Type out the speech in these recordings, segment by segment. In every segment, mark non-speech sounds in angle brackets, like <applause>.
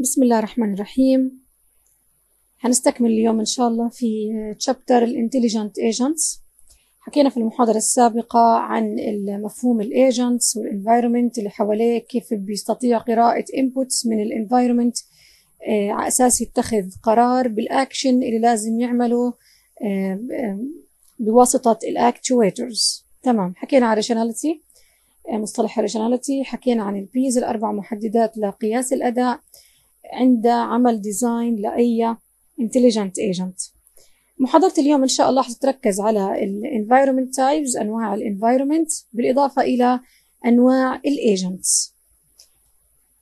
بسم الله الرحمن الرحيم. هنستكمل اليوم إن شاء الله في chapter ال intelligent agents حكينا في المحاضرة السابقة عن مفهوم ال agents وال environment اللي حواليه كيف بيستطيع قراءة inputs من ال environment على أساس يتخذ قرار بالأكشن اللي لازم يعمله آه، آه، بواسطة ال actuators تمام. حكينا عن rationality مصطلح ال rationality حكينا عن ال PEAS الأربع محددات لقياس الأداء. عند عمل design لأي intelligent agent. محاضرة اليوم إن شاء الله حتتركز على ال environment types أنواع ال environment بالإضافة إلى أنواع ال agents.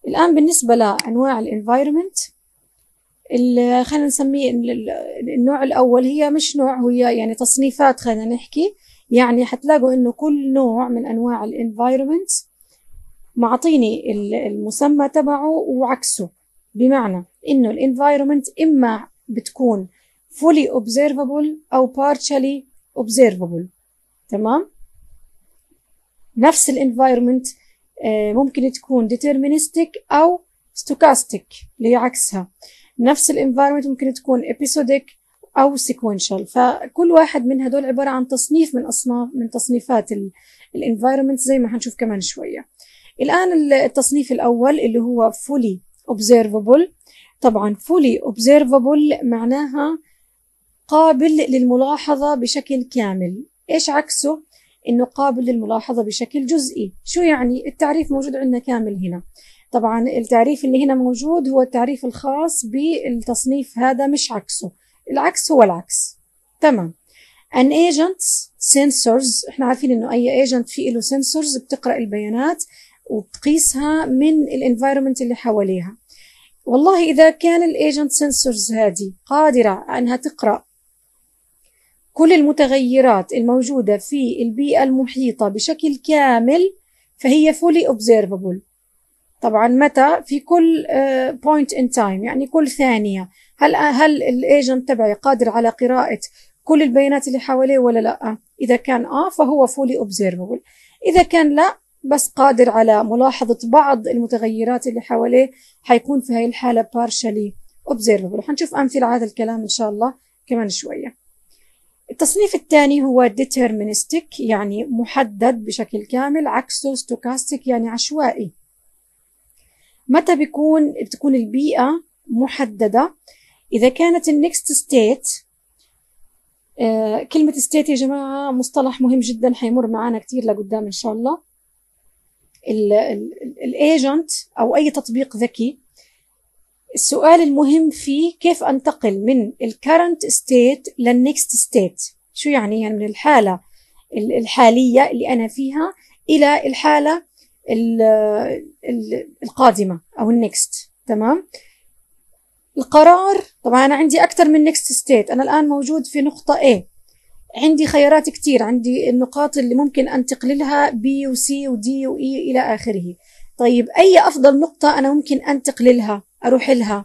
الآن بالنسبة لأنواع ال environment خلينا نسميه النوع الأول هي مش نوع هي يعني تصنيفات خلينا نحكي. يعني حتلاقوا إنه كل نوع من أنواع ال environment معطيني المسمى تبعه وعكسه. بمعنى إنه ال environment إما بتكون fully observable أو partially observable. تمام؟ نفس ال environment ممكن تكون deterministic أو stochastic اللي هي عكسها. نفس ال environment ممكن تكون episodic أو sequential. فكل واحد من هدول عبارة عن تصنيف من أصناف من تصنيفات ال environment زي ما هنشوف كمان شوية. الآن التصنيف الأول اللي هو fully observable. طبعا fully observable معناها قابل للملاحظة بشكل كامل. إيش عكسه؟ إنه قابل للملاحظة بشكل جزئي. شو يعني؟ التعريف موجود عندنا كامل هنا. طبعا التعريف اللي هنا موجود هو التعريف الخاص بالتصنيف. هذا مش عكسه. العكس هو العكس. تمام. An agent sensors. إحنا عارفين إنه أي agent في له sensors. بتقرأ البيانات. وبتقيسها من ال environment اللي حواليها. والله إذا كان ال agent sensors هذه قادرة أنها تقرأ كل المتغيرات الموجودة في البيئة المحيطة بشكل كامل فهي fully observable. طبعا متى؟ في كل point in time يعني كل ثانية. هل هل ال agent تبعي قادر على قراءة كل البيانات اللي حواليه ولا لا؟ إذا كان آه فهو fully observable. إذا كان لا بس قادر على ملاحظة بعض المتغيرات اللي حواليه حيكون في هاي الحالة partially observable. حنشوف أمثلة على هذا الكلام إن شاء الله كمان شوية. التصنيف الثاني هو deterministic يعني محدد بشكل كامل عكسه stochastic يعني عشوائي. متى بيكون بتكون البيئة محددة؟ إذا كانت ال next state آه كلمة state يا جماعة مصطلح مهم جدا حيمر معنا كتير لقدام إن شاء الله. ال agent أو أي تطبيق ذكي. السؤال المهم فيه كيف أنتقل من ال current state لل next state شو يعني؟ يعني من الحالة الحالية اللي أنا فيها إلى الحالة القادمة أو ال next تمام؟ القرار طبعا أنا عندي أكثر من next state أنا الآن موجود في نقطة A. عندي خيارات كتير. عندي النقاط اللي ممكن أنتقل لها B و C و D و E إلى آخره. طيب أي أفضل نقطة أنا ممكن أنتقل لها أروح لها؟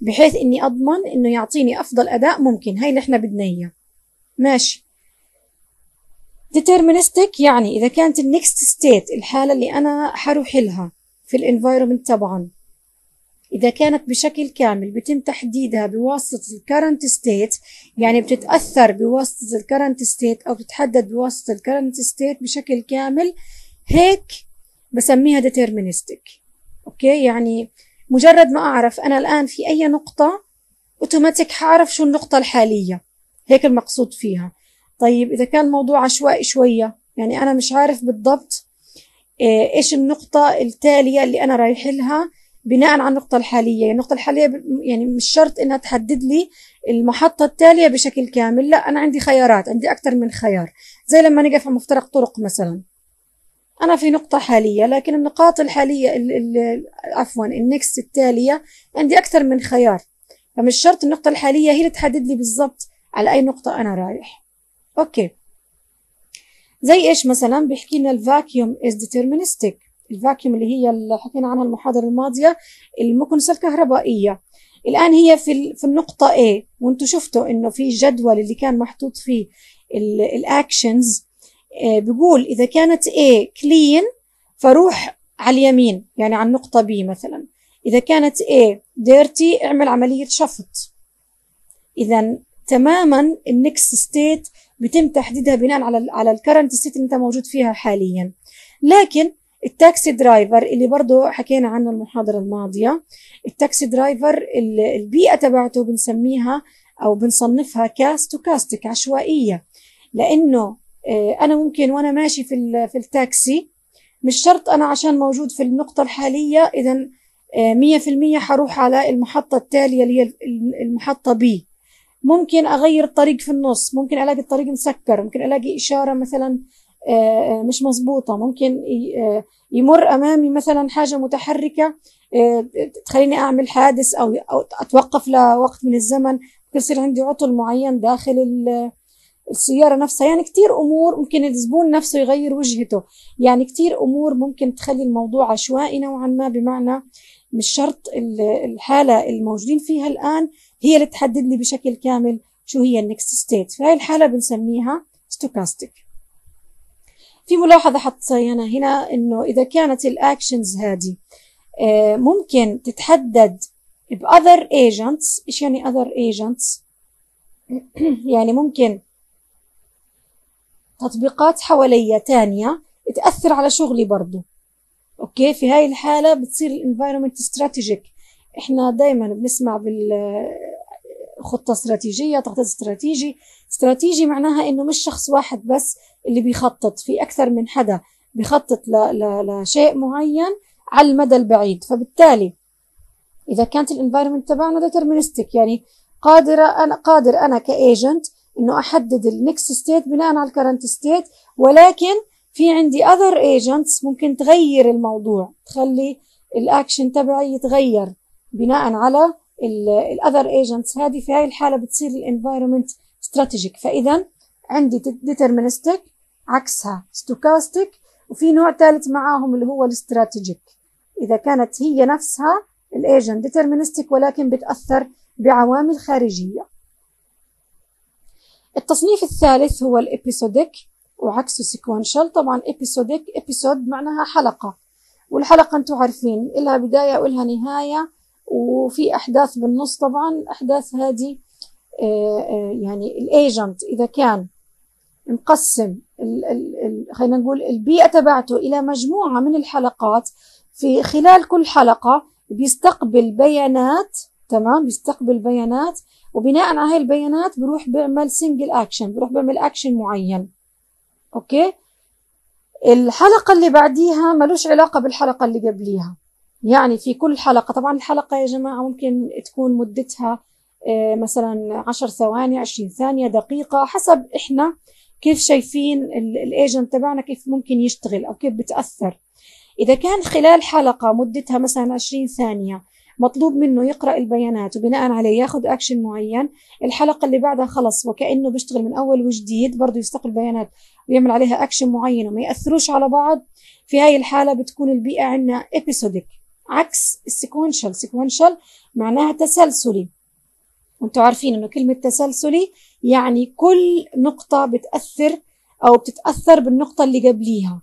بحيث إني أضمن إنه يعطيني أفضل أداء ممكن. هاي اللي إحنا بدنا إياه. ماشي. Deterministic يعني إذا كانت ال next state الحالة اللي أنا حروح لها في ال environment طبعا إذا كانت بشكل كامل بيتم تحديدها بواسطة ال current state يعني بتتأثر بواسطة ال current state أو بتتحدد بواسطة ال current state بشكل كامل. هيك بسميها deterministic. okay؟ يعني مجرد ما أعرف أنا الآن في أي نقطة أوتوماتيك حعرف شو النقطة الحالية. هيك المقصود فيها. طيب إذا كان الموضوع عشوائي شوية يعني أنا مش عارف بالضبط آه، إيش النقطة التالية اللي أنا رايح لها. بناء على النقطة الحالية. يعني النقطة الحالية يعني مش شرط إنها تحدد لي المحطة التالية بشكل كامل. لا أنا عندي خيارات عندي أكثر من خيار. زي لما نقف على مفترق طرق مثلا. أنا في نقطة حالية لكن النقاط الحالية عفوا ال next التالية عندي أكثر من خيار. فمش شرط النقطة الحالية هي اللي تحدد لي بالضبط على أي نقطة أنا رايح. okay. زي إيش مثلا؟ بيحكي لنا ال vacuum is deterministic. ال vacuum اللي هي اللي حكينا عنها المحاضرة الماضية المكنسة الكهربائية الآن هي في في النقطة A وأنتم شفتوا إنه في جدول اللي كان محطوط فيه ال actions آه، بيقول إذا كانت A clean فروح على اليمين يعني على النقطة B مثلا. إذا كانت A dirty اعمل عملية شفط. إذا تماما ال next state بيتم تحديدها بناء على على ال current state اللي انت موجود فيها حاليا. لكن ال taxi driver اللي برضه حكينا عنه المحاضرة الماضية. ال taxi driver البيئة تبعته بنسميها أو بنصنفها ك stochastic عشوائية لأنه آه، أنا ممكن وأنا ماشي في في التاكسي مش شرط أنا عشان موجود في النقطة الحالية إذا آه، مية في المية حروح على المحطة التالية اللي هي المحطة بي. ممكن أغير الطريق في النص ممكن ألاقي الطريق مسكر ممكن ألاقي إشارة مثلا مش مظبوطة. ممكن يمر أمامي مثلا حاجة متحركة تخليني أعمل حادث أو أتوقف لوقت من الزمن. يصير عندي عطل معين داخل السيارة نفسها. يعني كتير أمور ممكن الزبون نفسه يغير وجهته. يعني كتير أمور ممكن تخلي الموضوع عشوائي نوعا ما بمعنى مش شرط الحالة الموجودين فيها الآن هي اللي تحدد لي بشكل كامل شو هي ال next state في هاي الحالة بنسميها stochastic في ملاحظة حطيتها أنا هنا إنه إذا كانت ال actions هذه آه، ممكن تتحدد ب other agents. إيش يعني other agents <clears throat> يعني ممكن تطبيقات حواليا تانية تأثر على شغلي برضو. okay؟ في هاي الحالة بتصير ال environment strategic إحنا دايما بنسمع بالخطة استراتيجية تخطيط استراتيجي. استراتيجي معناها إنه مش شخص واحد بس اللي بيخطط. في أكثر من حدا بيخطط لشيء معين على المدى البعيد. فبالتالي إذا كانت ال environment تبعنا deterministic يعني قادرة أنا قادر أنا ك agent إنه أحدد ال next state بناء على ال current state ولكن في عندي other agents ممكن تغير الموضوع تخلي الأكشن تبعي يتغير بناء على ال other agents هذه في هاي الحالة بتصير ال environment strategic فإذا عندي deterministic عكسها stochastic وفي نوع ثالث معاهم اللي هو ال strategic إذا كانت هي نفسها ال agent deterministic ولكن بتأثر بعوامل خارجية. التصنيف الثالث هو ال episodic وعكسه sequential طبعا episodic episode معناها حلقة. والحلقة أنتم عارفين لها بداية ولها نهاية. وفي أحداث بالنص طبعا الاحداث هذه آه، آه، يعني ال agent إذا كان مقسم خلينا نقول البيئة تبعته إلى مجموعة من الحلقات في خلال كل حلقة بيستقبل بيانات تمام؟ بيستقبل بيانات وبناء على هاي البيانات بروح بيعمل single action بروح بيعمل اكشن معين. okay؟ الحلقة اللي بعديها ملوش علاقة بالحلقة اللي قبليها. يعني في كل حلقة. طبعا الحلقة يا جماعة ممكن تكون مدتها آه، مثلا عشر ثواني عشرين ثانية دقيقة حسب إحنا كيف شايفين ال agent تبعنا كيف ممكن يشتغل أو كيف بتأثر. إذا كان خلال حلقة مدتها مثلا 20 ثانية مطلوب منه يقرأ البيانات وبناء عليه ياخذ أكشن معين الحلقة اللي بعدها خلص وكأنه بيشتغل من أول وجديد برضه يستقبل بيانات ويعمل عليها أكشن معين وما يأثروش على بعض في هاي الحالة بتكون البيئة عندنا episodic عكس ال sequential sequential معناها تسلسلي. وأنتم عارفين إنه كلمة تسلسلي يعني كل نقطة بتأثر أو بتتأثر بالنقطة اللي قبليها.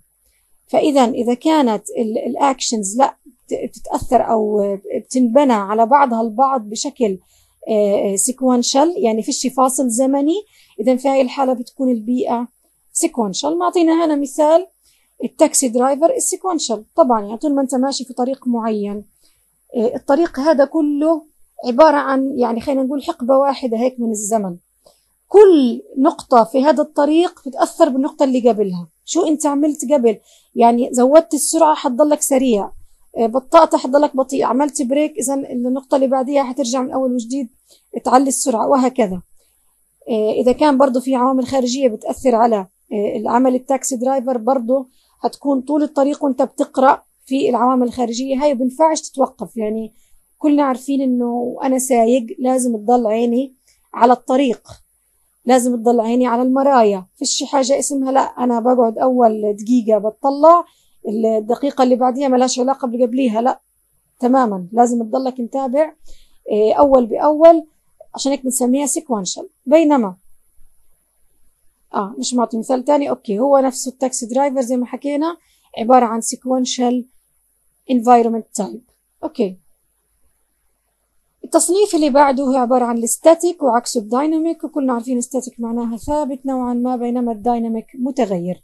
فإذا إذا كانت ال actions لا بتتأثر أو بتنبنى على بعضها البعض بشكل sequential آه، يعني فيش فاصل زمني إذا في هاي الحالة بتكون البيئة sequential معطينا هنا مثال ال taxi driver ال sequential. طبعا يعني طول ما أنت ماشي في طريق معين. آه، الطريق هذا كله عبارة عن يعني خلينا نقول حقبة واحدة هيك من الزمن. كل نقطة في هذا الطريق بتأثر بالنقطة اللي قبلها. شو انت عملت قبل؟ يعني زودت السرعة حتضلك سريع. آه، بطأت حتضلك بطيء. عملت break اذا النقطة اللي بعديها حترجع من أول وجديد. تعلي السرعة وهكذا. آه، إذا كان برضو في عوامل خارجية بتأثر على العمل ال taxi driver برضو هتكون طول الطريق وانت بتقرأ في العوامل الخارجية. هاي بنفعش تتوقف. يعني كلنا عارفين إنه أنا سايق لازم تضل عيني على الطريق. لازم تضل عيني على المرايا. فيش حاجة اسمها لا أنا بقعد أول دقيقة بتطلع الدقيقة اللي بعديها ملهاش علاقة باللي قبليها لا تماما. لازم تضلك متابع آه، أول بأول عشان هيك بنسميها sequential. بينما آه مش معطي مثال تاني. okay هو نفسه ال taxi driver زي ما حكينا عبارة عن sequential environment type. okay. التصنيف اللي بعده هو عبارة عن ال static وعكسه ال dynamic وكلنا عارفين ال static معناها ثابت نوعا ما بينما ال dynamic متغير.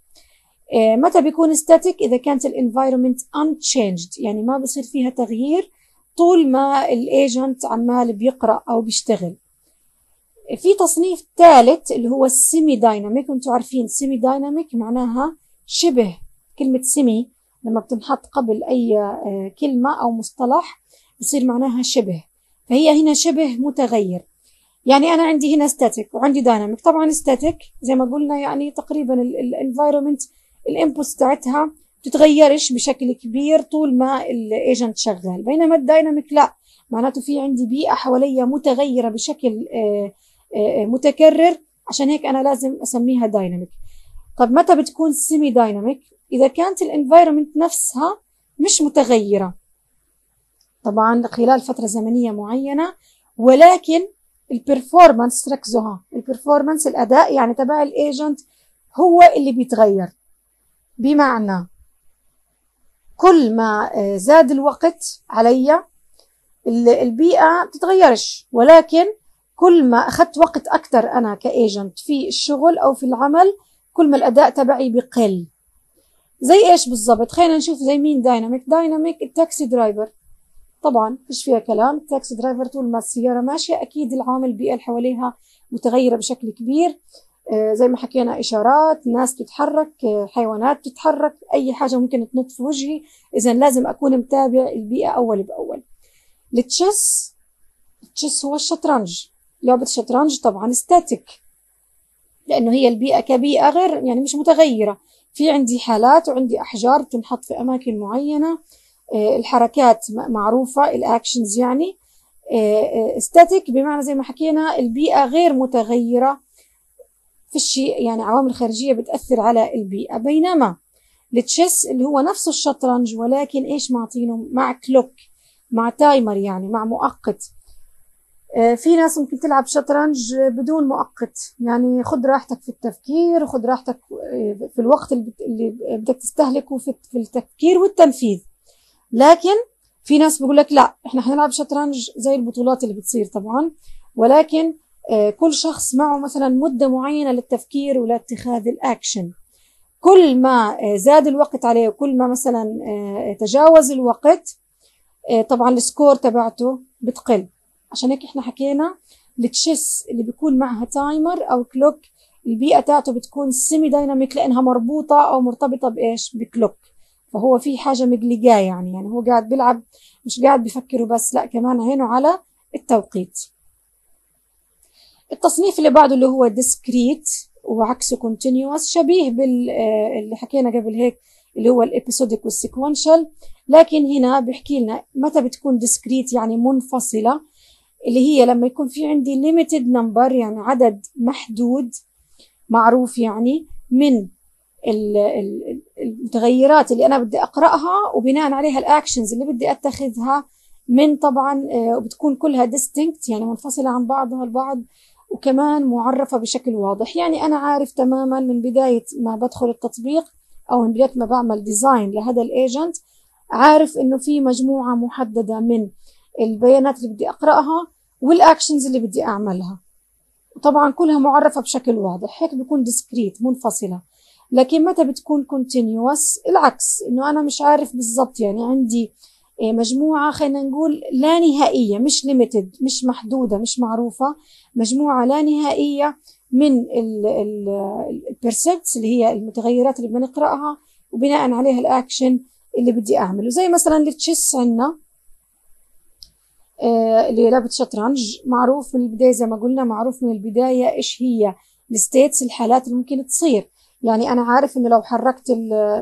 آه، متى بيكون static إذا كانت ال environment unchanged يعني ما بصير فيها تغيير طول ما ال agent عمال بيقرأ أو بيشتغل. في تصنيف ثالث اللي هو ال semi dynamic وأنتم عارفين semi dynamic معناها شبه كلمة semi لما بتنحط قبل أي آه، كلمة أو مصطلح بصير معناها شبه. فهي هنا شبه متغير. يعني أنا عندي هنا static وعندي dynamic طبعا static زي ما قلنا يعني تقريبا ال environment ال inputs بتاعتها بتتغيرش بشكل كبير طول ما ال agent شغال. بينما ال dynamic لا. معناته في عندي بيئة حواليا متغيرة بشكل آه، متكرر. عشان هيك أنا لازم أسميها dynamic. طب متى بتكون semi dynamic؟ إذا كانت ال environment نفسها مش متغيرة. طبعا خلال فترة زمنية معينة ولكن ال performance ركزوها ال performance الأداء يعني تبع ال agent هو اللي بيتغير. بمعنى كل ما آه، زاد الوقت علي البيئة بتتغيرش ولكن كل ما أخذت وقت أكثر أنا ك agent في الشغل أو في العمل كل ما الأداء تبعي بقل. زي إيش بالضبط؟ خلينا نشوف زي مين dynamic dynamic ال taxi driver طبعا فيش فيها كلام؟ ال taxi driver طول ما السيارة ماشية أكيد العامل البيئة اللي حواليها متغيرة بشكل كبير. آه، زي ما حكينا إشارات ناس تتحرك آه، حيوانات تتحرك أي حاجة ممكن تنط في وجهي إذا لازم أكون متابع البيئة أول بأول. التشيس التشيس هو الشطرنج. لعبة الشطرنج طبعا static لأنه هي البيئة كبيئة غير يعني مش متغيرة. في عندي حالات وعندي أحجار تنحط في أماكن معينة. آه، الحركات معروفة ال actions يعني. static بمعنى زي ما حكينا البيئة غير متغيرة. في الشيء يعني عوامل خارجية بتأثر على البيئة. بينما ال chess اللي هو نفسه الشطرنج ولكن إيش معطينه؟ مع clock مع timer يعني مع مؤقت. آه، في ناس ممكن تلعب شطرنج بدون مؤقت. يعني خد راحتك في التفكير وخد راحتك آه، في الوقت اللي بدك تستهلكه في التفكير والتنفيذ. لكن في ناس بيقول لك لا إحنا حنلعب شطرنج زي البطولات اللي بتصير طبعا. ولكن آه، كل شخص معه مثلا مدة معينة للتفكير ولاتخاذ الأكشن. كل ما آه، زاد الوقت عليه وكل ما مثلا آه، تجاوز الوقت طبعا ال score تبعته بتقل. عشان هيك إحنا حكينا ال chess اللي بيكون معها timer أو clock البيئة تاعته بتكون semi dynamic لأنها مربوطة أو مرتبطة بإيش؟ ب clock. فهو في حاجة مقلقاه يعني يعني هو قاعد بيلعب مش قاعد بيفكر بس لا كمان عينه على التوقيت. التصنيف اللي بعده اللي هو discrete وعكسه continuous شبيه بال آه، اللي حكينا قبل هيك اللي هو ال episodic وال sequential لكن هنا بيحكي لنا متى بتكون discrete يعني منفصلة. اللي هي لما يكون في عندي limited number يعني عدد محدود معروف يعني من المتغيرات اللي أنا بدي أقرأها وبناء عليها ال actions اللي بدي أتخذها من طبعا آه، وبتكون كلها distinct يعني منفصلة عن بعضها البعض وكمان معرفة بشكل واضح. يعني أنا عارف تماما من بداية ما بدخل التطبيق أو من بداية ما بعمل design لهذا ال agent عارف إنه في مجموعة محددة من البيانات اللي بدي أقرأها وال actions اللي بدي أعملها. طبعا كلها معرفة بشكل واضح هيك بيكون discrete منفصلة. لكن متى بتكون continuous العكس إنه أنا مش عارف بالضبط يعني عندي إيه، مجموعة خلينا نقول لا نهائية مش limited مش محدودة مش معروفة. مجموعة لا نهائية من ال percepts اللي هي المتغيرات اللي بدنا نقرأها وبناء عليها الأكشن اللي بدي أعمله. زي مثلا ال chess آه، اللي هي لعبة شطرنج. معروف من البداية زي ما قلنا معروف من البداية إيش هي ال states الحالات اللي ممكن تصير. يعني أنا عارف إنه لو حركت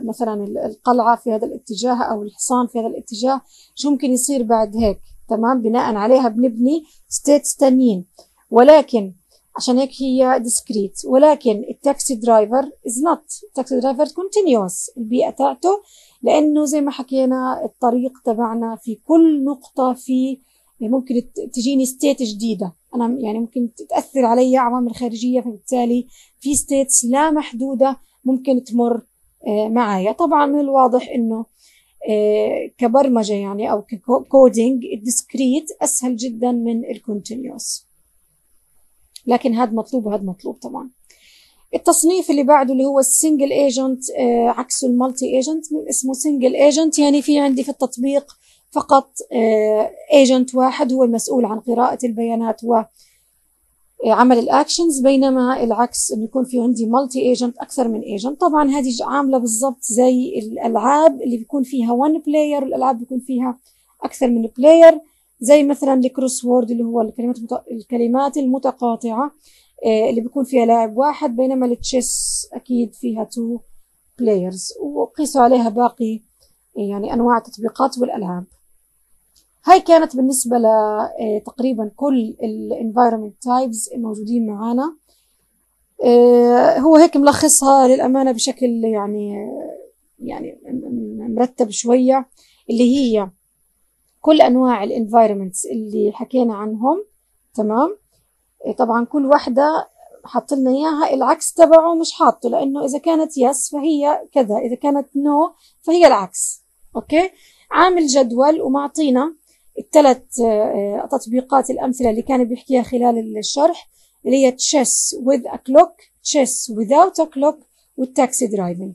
مثلا القلعة في هذا الاتجاه أو الحصان في هذا الاتجاه شو ممكن يصير بعد هيك؟ تمام؟ بناء عليها بنبني states تانيين. ولكن عشان هيك هي discrete ولكن ال taxi driver is not ال taxi driver continuous البيئة تاعته لأنه زي ما حكينا الطريق تبعنا في كل نقطة في ممكن تجيني state جديدة. أنا يعني ممكن تأثر علي عوامل خارجية فبالتالي في states لا محدودة ممكن تمر آه، معايا. طبعا من الواضح إنه كبرمجة يعني أو ك coding ال discrete أسهل جدا من ال continuous لكن هذا مطلوب وهذا مطلوب طبعا. التصنيف اللي بعده اللي هو ال single agent عكسه ال multi agent اسمه single agent يعني في عندي في التطبيق فقط agent واحد هو المسؤول عن قراءة البيانات و عمل ال actions بينما العكس إنه يكون في عندي multi agent أكثر من agent طبعا هذه عاملة بالضبط زي الألعاب اللي بيكون فيها 1 player والالعاب بيكون فيها أكثر من player زي مثلا ال crossword اللي هو الكلمات الكلمات المتقاطعة آه، اللي بيكون فيها لاعب واحد بينما ال chess أكيد فيها two players وقيسوا عليها باقي يعني أنواع التطبيقات والألعاب. هاي كانت بالنسبة لتقريبا آه، كل ال environment types الموجودين معانا. آه، هو هيك ملخصها للأمانة بشكل يعني يعني مرتب شوية اللي هي كل أنواع ال environments اللي حكينا عنهم. تمام؟ آه، طبعا كل واحدة حط لنا إياها العكس تبعه مش حاطه لأنه إذا كانت yes فهي كذا إذا كانت no فهي العكس. أوكي؟ عامل جدول ومعطينا الثلاث آه، تطبيقات الأمثلة اللي كان بيحكيها خلال الشرح اللي هي chess with a clock chess without a clock وال taxi driving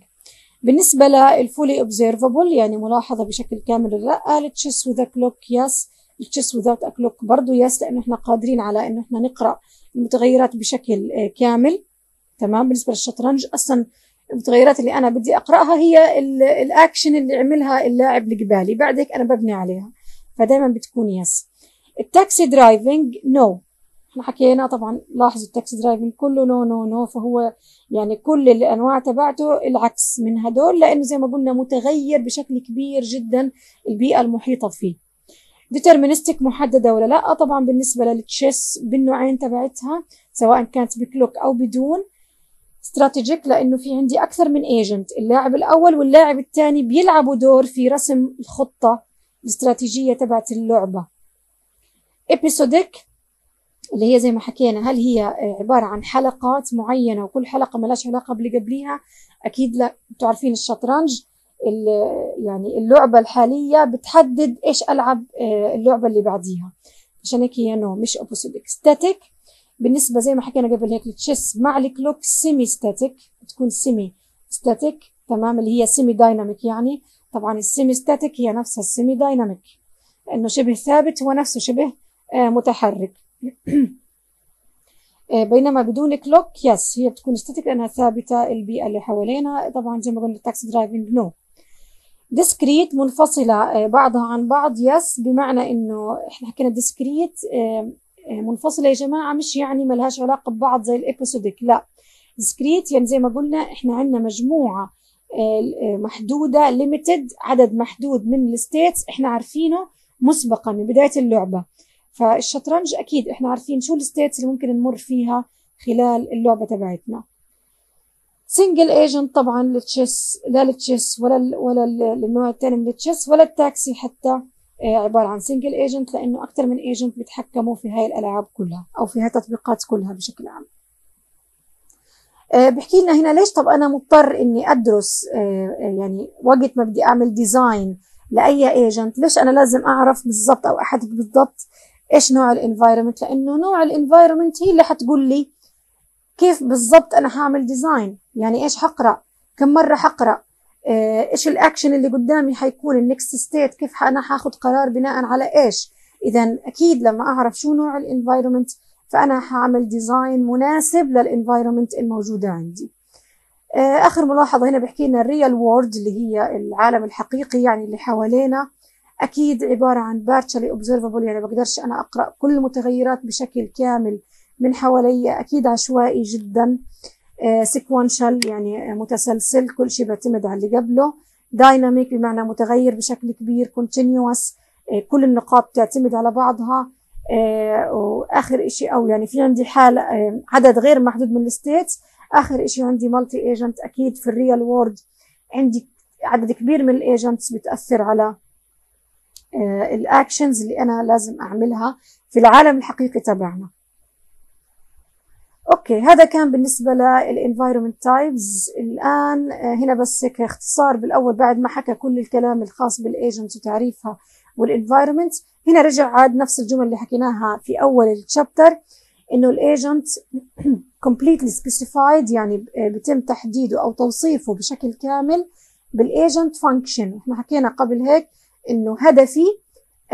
بالنسبة لل fully observable يعني ملاحظة بشكل كامل لأ ال chess with a clock yes ال chess without a clock برضو yes لأنه إحنا قادرين على أنه إحنا نقرأ المتغيرات بشكل آه، كامل. تمام؟ بالنسبة للشطرنج أصلا المتغيرات اللي أنا بدي أقرأها هي الأكشن اللي عملها اللاعب اللي قبالي بعد هيك أنا ببني عليها. فدايما بتكون yes ال taxi driving no إحنا حكينا طبعا لاحظوا ال taxi driving كله no no no فهو يعني كل الأنواع تبعته العكس من هدول لأنه زي ما قلنا متغير بشكل كبير جدا البيئة المحيطة فيه. deterministic محددة ولا لا؟ طبعا بالنسبة لل chess بالنوعين تبعتها سواء كانت ب clock أو بدون. strategic لأنه في عندي أكثر من agent اللاعب الأول واللاعب الثاني بيلعبوا دور في رسم الخطة الاستراتيجية تبعت اللعبة. episodic اللي هي زي ما حكينا هل هي عبارة عن حلقات معينة وكل حلقة ملاش علاقة باللي قبليها؟ أكيد لا. أنتوا عارفين الشطرنج يعني اللعبة الحالية بتحدد إيش ألعب آه، اللعبة اللي بعديها. عشان هيك هي no مش episodic static بالنسبة زي ما حكينا قبل هيك ال chess مع ال clock semi static بتكون semi static تمام اللي هي semi dynamic يعني. طبعا ال semi static هي نفسها ال semi dynamic لأنه شبه ثابت هو نفسه شبه آه، متحرك. <clears throat> آه، بينما بدون clock yes هي بتكون static لأنها ثابتة البيئة اللي حوالينا طبعا زي ما قلنا ال taxi driving no discrete منفصلة آه، بعضها عن بعض yes بمعنى إنه إحنا حكينا discrete منفصلة يا جماعة مش يعني ملهاش علاقة ببعض زي ال episodic لا. discrete يعني زي ما قلنا إحنا عندنا مجموعة محدودة limited عدد محدود من ال states إحنا عارفينه مسبقا من بداية اللعبة. فالشطرنج أكيد إحنا عارفين شو ال states اللي ممكن نمر فيها خلال اللعبة تبعتنا. single agent طبعا لل chess لا لل chess ولا ولا النوع الثاني من ال chess ولا التاكسي حتى آه، عبارة عن single agent لأنه أكثر من agent بيتحكموا في هاي الألعاب كلها أو في هاي التطبيقات كلها بشكل عام. آه، بحكي لنا هنا ليش طب أنا مضطر إني أدرس آه، يعني وقت ما بدي أعمل design لأي agent ليش أنا لازم أعرف بالضبط أو أحدد بالضبط إيش نوع ال environment لأنه نوع ال environment هي اللي حتقول لي كيف بالضبط أنا هعمل design يعني إيش حقرأ؟ كم مرة حقرأ؟ آه، إيش الاكشن اللي قدامي حيكون؟ ال next state كيف أنا حأخذ قرار بناء على إيش؟ اذا أكيد لما أعرف شو نوع ال environment فأنا هعمل design مناسب لل environment الموجودة عندي. آه، آخر ملاحظة هنا بحكي لنا ال real world اللي هي العالم الحقيقي يعني اللي حوالينا. أكيد عبارة عن partially observable يعني بقدرش أنا أقرأ كل المتغيرات بشكل كامل من حوالي أكيد عشوائي جدا. sequential آه، يعني متسلسل كل شيء بيعتمد على اللي قبله. dynamic بمعنى متغير بشكل كبير continuous آه، كل النقاط تعتمد على بعضها. وآخر شيء أو يعني في عندي حالة آه، عدد غير محدود من ال states آخر شيء عندي multi agent أكيد في ال real world عندي عدد كبير من ال agents بتأثر على آه، ال actions اللي أنا لازم أعملها في العالم الحقيقي تبعنا. okay هذا كان بالنسبة لل environment types الآن آه، هنا بس هيك اختصار بالأول بعد ما حكى كل الكلام الخاص بال agent وتعريفها وال environment هنا رجع عاد نفس الجمل اللي حكيناها في أول ال chapter إنه ال agent <clears throat> completely specified يعني بيتم تحديده أو توصيفه بشكل كامل بال agent function إحنا حكينا قبل هيك إنه هدفي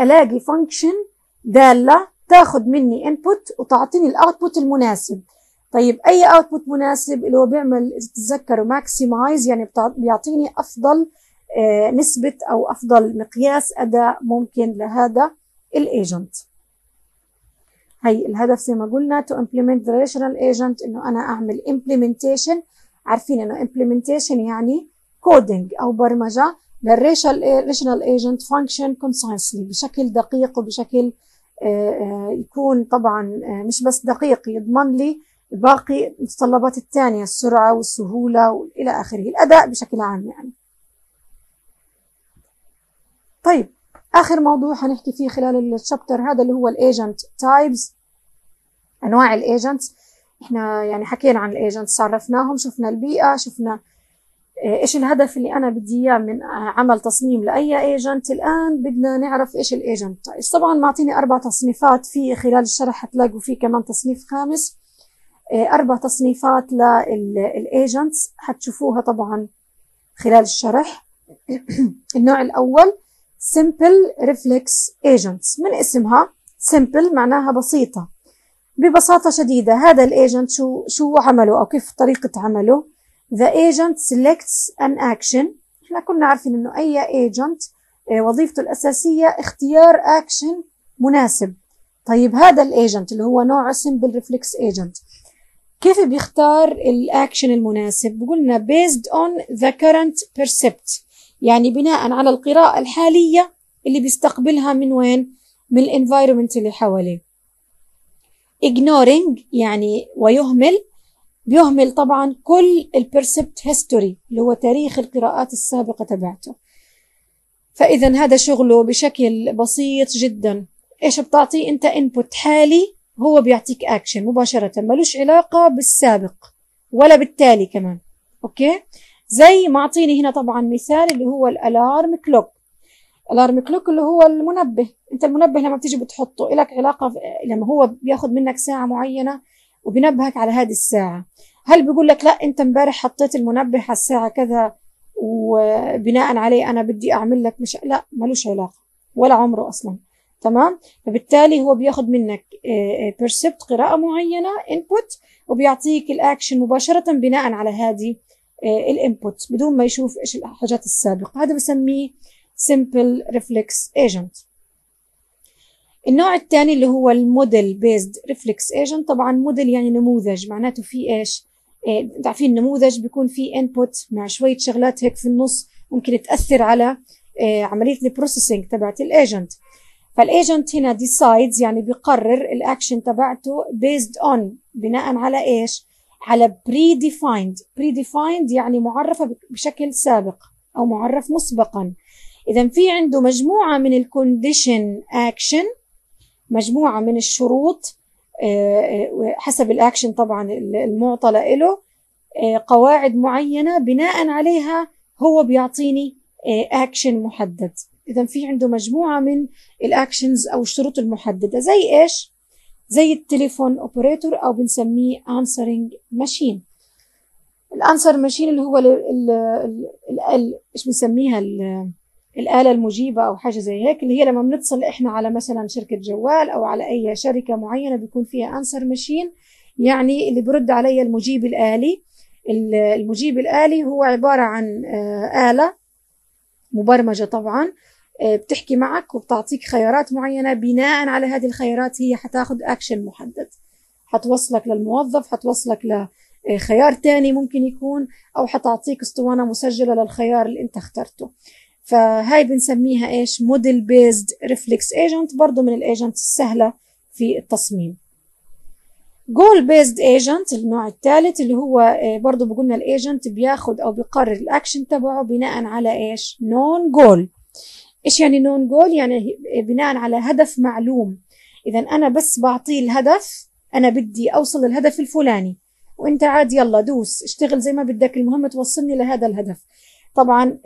ألاقي function دالة تاخذ مني input وتعطيني ال output المناسب. طيب أي output مناسب؟ اللي هو بيعمل تتذكروا maximize يعني بيعطيني أفضل نسبة أو أفضل مقياس اداء ممكن لهذا ال agent هي الهدف زي ما قلنا to implement the rational agent إنه أنا أعمل implementation. عارفين إنه implementation يعني coding أو برمجة لل rational agent function concisely بشكل دقيق وبشكل آه، آه، يكون طبعا آه، مش بس دقيق يضمن لي باقي المتطلبات الثانية السرعة والسهولة وإلى آخره الأداء بشكل عام يعني. طيب آخر موضوع حنحكي فيه خلال ال chapter هذا اللي هو ال agent types أنواع ال agents إحنا يعني حكينا عن ال agents عرفناهم شفنا البيئة شفنا آه، إيش الهدف اللي أنا بدي إياه من عمل تصميم لأي agent الآن بدنا نعرف إيش ال agent طبعا معطيني أربع تصنيفات في خلال الشرح حتلاقوا في كمان تصنيف خامس. آه، أربع تصنيفات لل agents حتشوفوها طبعا خلال الشرح. <clears throat> النوع الأول simple reflex agents. من اسمها simple معناها بسيطة. ببساطة شديدة هذا ال agent شو شو عمله أو كيف طريقة عمله؟ The agent selects an action. إحنا كنا عارفين إنه أي agent آه، وظيفته الأساسية اختيار action مناسب. طيب هذا ال agent اللي هو نوع simple reflex agent. كيف بيختار الاكشن المناسب؟ قلنا based on the current percept. يعني بناء على القراءة الحالية اللي بيستقبلها من وين؟ من ال environment اللي حواليه. Ignoring يعني ويهمل. بيهمل طبعا كل ال percept history اللي هو تاريخ القراءات السابقة تبعته. فإذا هذا شغله بشكل بسيط جدا. إيش بتعطيه أنت input حالي هو بيعطيك أكشن مباشرة ملوش علاقة بالسابق ولا بالتالي كمان. okay؟ زي ما أعطيني هنا طبعا مثال اللي هو ال alarm clock. ال alarm clock اللي هو المنبه. أنت المنبه لما بتيجي بتحطه لك علاقة لما هو بياخذ منك ساعة معينة وبينبهك على هذه الساعة. هل بيقول لك لا أنت امبارح حطيت المنبه على الساعة كذا وبناء عليه أنا بدي أعمل لك مش لا ملوش علاقة ولا عمره أصلا. تمام؟ فبالتالي هو بياخذ منك percept قراءة معينة input وبيعطيك الأكشن مباشرة بناء على هذه ال input بدون ما يشوف إيش الحاجات السابقة. هذا بسميه simple reflex agent. النوع الثاني اللي هو ال model based reflex agent طبعا موديل يعني نموذج. معناته في إيش؟ إيه عارفين النموذج بيكون في input مع شوية شغلات هيك في النص ممكن تأثر على إيه عملية ال processing تبعت ال agent فال agent هنا decides يعني بيقرر الاكشن تبعته based on بناء على إيش؟ على predefined predefined يعني معرفة بشكل سابق أو معرف مسبقا. اذا في عنده مجموعة من ال condition action مجموعة من الشروط آه، آه، حسب الأكشن طبعا المعطى له آه، قواعد معينة بناء عليها هو بيعطيني أكشن محدد. إذا في عنده مجموعة من ال actions أو الشروط المحددة. زي إيش؟ زي ال telephone operator أو بنسميه answering machine ال answer machine اللي هو إيش بنسميها؟ الآلة المجيبة أو حاجة زي هيك اللي هي لما بنتصل إحنا على مثلا شركة جوال أو على أي شركة معينة بيكون فيها answer machine يعني اللي برد علي المجيب الآلي. المجيب الآلي هو عبارة عن آه، آلة مبرمجة طبعا. بتحكي معك وبتعطيك خيارات معينة بناء على هذه الخيارات هي حتاخد أكشن محدد. حتوصلك للموظف حتوصلك لخيار تاني ممكن يكون أو حتعطيك أسطوانة مسجلة للخيار اللي أنت اخترته. فهاي بنسميها إيش؟ model based reflex agent برضه من ال agent السهلة في التصميم. goal based agent النوع الثالث اللي هو آه، برضه بقولنا ال agent بياخد أو بيقرر الاكشن تبعه بناء على إيش؟ known goal إيش يعني known goal يعني بناء على هدف معلوم. اذا أنا بس بعطيه الهدف أنا بدي أوصل للهدف الفلاني. وأنت عاد يلا دوس اشتغل زي ما بدك المهم توصلني لهذا الهدف. طبعا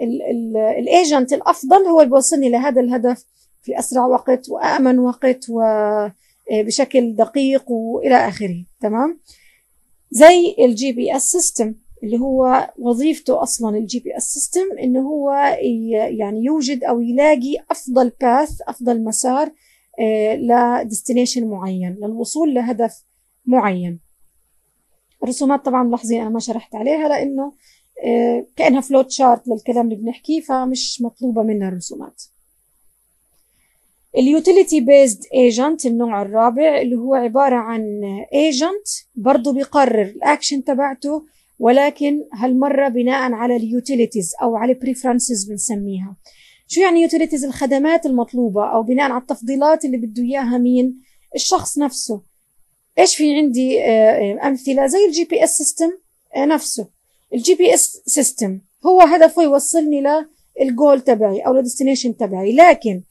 ال agent الأفضل هو اللي بيوصلني لهذا الهدف في أسرع وقت وامن وقت وبشكل دقيق وإلى آخره تمام؟ زي ال GPS system اللي هو وظيفته أصلا ال GPS system إنه هو يعني يوجد أو يلاقي أفضل path أفضل مسار ل destination معين للوصول لهدف معين. الرسومات طبعا ملاحظين أنا ما شرحت عليها لأنه آه، كأنها flowchart للكلام اللي بنحكيه فمش مطلوبة منا الرسومات. ال utility based agent النوع الرابع اللي هو عبارة عن agent برضه بيقرر الاكشن تبعته ولكن هالمره بناء على ال utilities أو على preferences بنسميها؟ شو يعني utilities الخدمات المطلوبة أو بناء على التفضيلات اللي بده إياها مين؟ الشخص نفسه. إيش في عندي آه، آه، أمثلة؟ زي ال GPS system نفسه. ال GPS system هو هدفه يوصلني للجول تبعي أو ال destination تبعي. لكن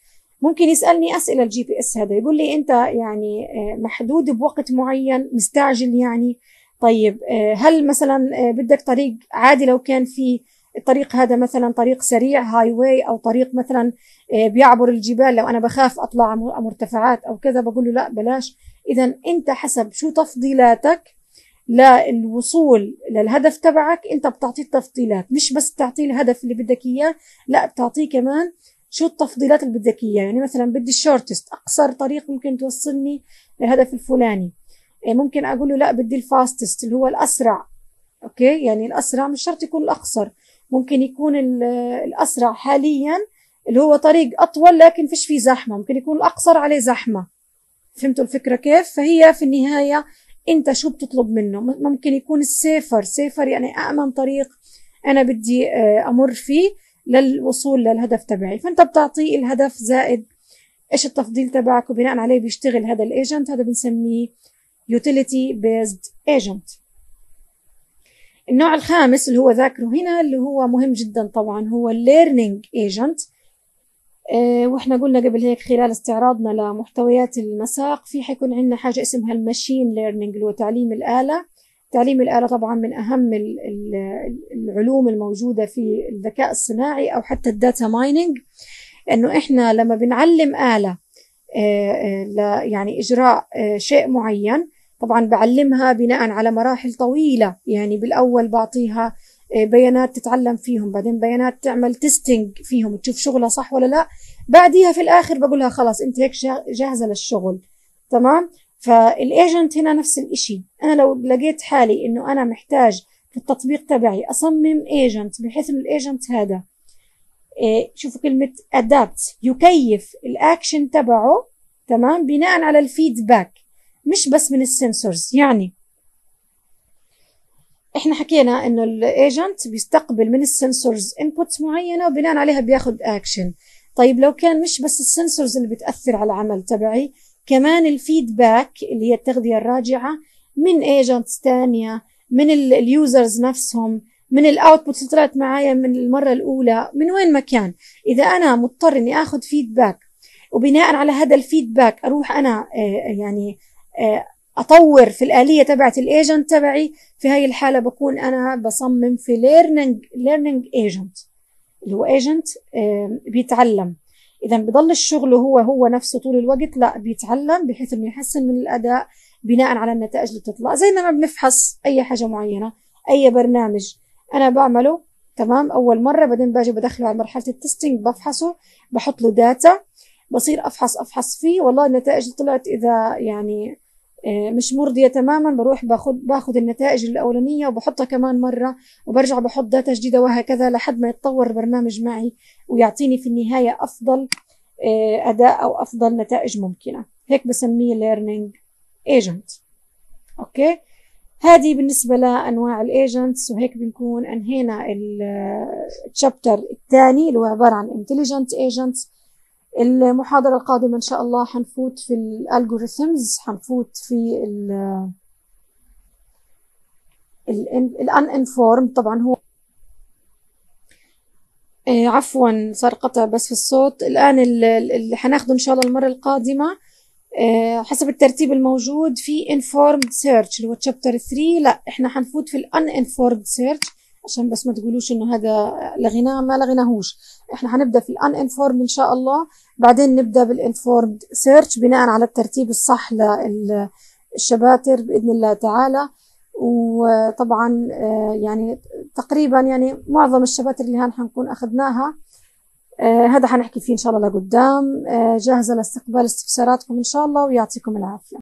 ممكن يسألني أسئلة ال GPS هذا يقول لي أنت يعني آه، محدود بوقت معين مستعجل يعني طيب هل مثلا بدك طريق عادي لو كان في الطريق هذا مثلا طريق سريع highway أو طريق مثلا بيعبر الجبال لو أنا بخاف أطلع مرتفعات أو كذا بقول له لا بلاش. اذا أنت حسب شو تفضيلاتك للوصول للهدف تبعك أنت بتعطيه تفضيلات مش بس تعطيه الهدف اللي بدك إياه لا بتعطيه كمان شو التفضيلات اللي بدك إياه. يعني مثلا بدي ال shortest أقصر طريق ممكن توصلني للهدف الفلاني. ممكن أقول له لا بدي ال fastest اللي هو الأسرع. okay؟ يعني الأسرع مش شرط يكون الأقصر. ممكن يكون الأسرع حاليا اللي هو طريق أطول لكن فيش فيه زحمة. ممكن يكون الأقصر عليه زحمة. فهمتوا الفكرة كيف؟ فهي في النهاية أنت شو بتطلب منه؟ ممكن يكون ال safer. safer يعني أأمن طريق أنا بدي آه، أمر فيه للوصول للهدف تبعي. فأنت بتعطيه الهدف زائد إيش التفضيل تبعك وبناء عليه بيشتغل هذا ال agent هذا بنسميه utility based agent. النوع الخامس اللي هو ذاكره هنا اللي هو مهم جدا طبعا هو learning agent. آه، وإحنا قلنا قبل هيك خلال استعراضنا لمحتويات المساق في حيكون عندنا حاجة اسمها ال machine learning اللي هو تعليم الآلة. تعليم الآلة طبعا من أهم العلوم الموجودة في الذكاء الصناعي أو حتى ال data mining إنه إحنا لما بنعلم آلة يعني إجراء شيء معين. طبعا بعلمها بناء على مراحل طويلة يعني بالأول بعطيها بيانات تتعلم فيهم بعدين بيانات تعمل testing فيهم تشوف شغلها صح ولا لا. بعديها في الآخر بقولها خلاص أنت هيك جاهزة للشغل. تمام؟ فال agent هنا نفس الإشي. أنا لو لقيت حالي إنه أنا محتاج في التطبيق تبعي أصمم agent بحيث انه ال agent هذا شوفوا كلمة adapt يكيف الأكشن تبعه تمام؟ بناء على ال feedback مش بس من ال sensors. يعني إحنا حكينا إنه ال agent بيستقبل من ال sensors inputs معينة وبناء عليها بياخذ اكشن طيب لو كان مش بس ال sensors اللي بتأثر على العمل تبعي كمان ال feedback اللي هي التغذية الراجعة من agents ثانية من ال users نفسهم من ال output اللي طلعت معايا من المرة الأولى من وين ما كان. إذا أنا مضطر إني آخذ feedback وبناء على هذا ال feedback أروح أنا آه، يعني آه، أطور في الآلية تبعت ال agent تبعي. في هاي الحالة بكون أنا بصمم في learning learning agent اللي هو agent بيتعلم. اذا بضل الشغل هو هو نفسه طول الوقت لا بيتعلم بحيث إنه يحسن من الأداء بناء على النتائج اللي بتطلع. زي ما بنفحص أي حاجة معينة أي برنامج. أنا بعمله تمام؟ أول مرة بعدين باجي بدخله على مرحلة ال testing بفحصه بحط له data بصير أفحص أفحص فيه. والله النتائج طلعت إذا يعني آه، مش مرضية تماما بروح باخد باخد النتائج الأولانية وبحطها كمان مرة وبرجع بحط data جديدة وهكذا لحد ما يتطور البرنامج معي ويعطيني في النهاية أفضل آه، أداء أو أفضل نتائج ممكنة. هيك بسميه learning agent. أوكي؟ هذه بالنسبة لأنواع ال agents وهيك بنكون أنهينا ال chapter الثاني اللي هو عبارة عن intelligent agents. المحاضرة القادمة إن شاء الله حنفوت في ال algorithms حنفوت في ال ال uninformed طبعا هو آه، عفوا صار قطع بس في الصوت. الآن اللي حناخده إن شاء الله المرة القادمة آه، حسب الترتيب الموجود في informed search اللي هو chapter 3 لا إحنا حنفوت في uninformed search عشان بس ما تقولوش إنه هذا لغيناه ما لغيناهوش إحنا حنبدأ في uninformed إن شاء الله. بعدين نبدأ بالinformed search بناء على الترتيب الصح للشباتر بإذن الله تعالى. وطبعا آه، يعني تقريبا يعني معظم الشباتر اللي هان حنكون أخذناها آه، هذا حنحكي فيه إن شاء الله لقدام. آه، جاهزة لاستقبال استفساراتكم إن شاء الله ويعطيكم العافية.